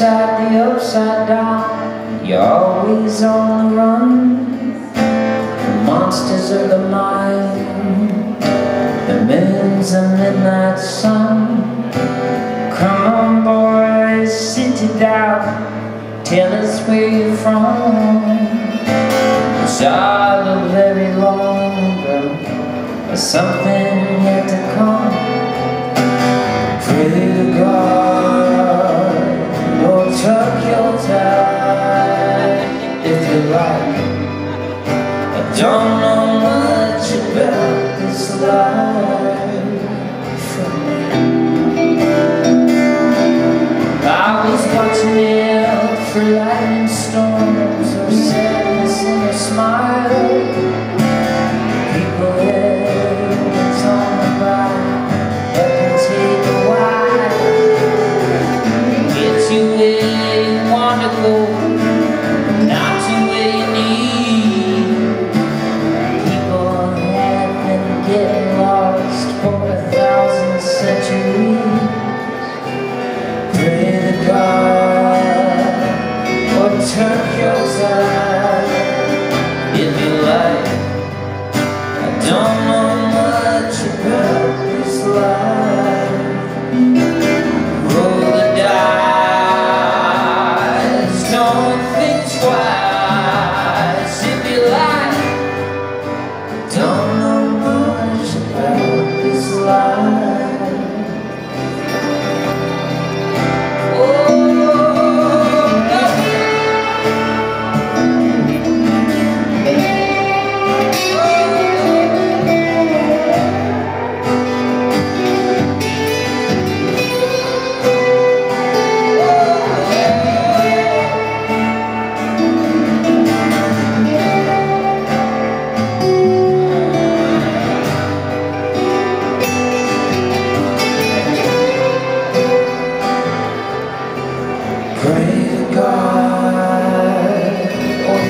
the upside down. You're always on the run. The monsters of the mind. The moon's a midnight sun. Come on boys, sit it down. Tell us where you're from. It's all very long ago But something yet to come if you like I don't know much about this life. Roll the dice Don't think twice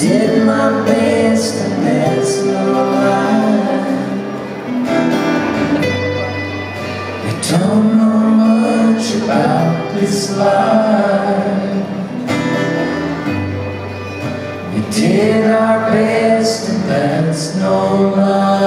did my best and that's no lie We don't know much about this life. We did our best and that's no lie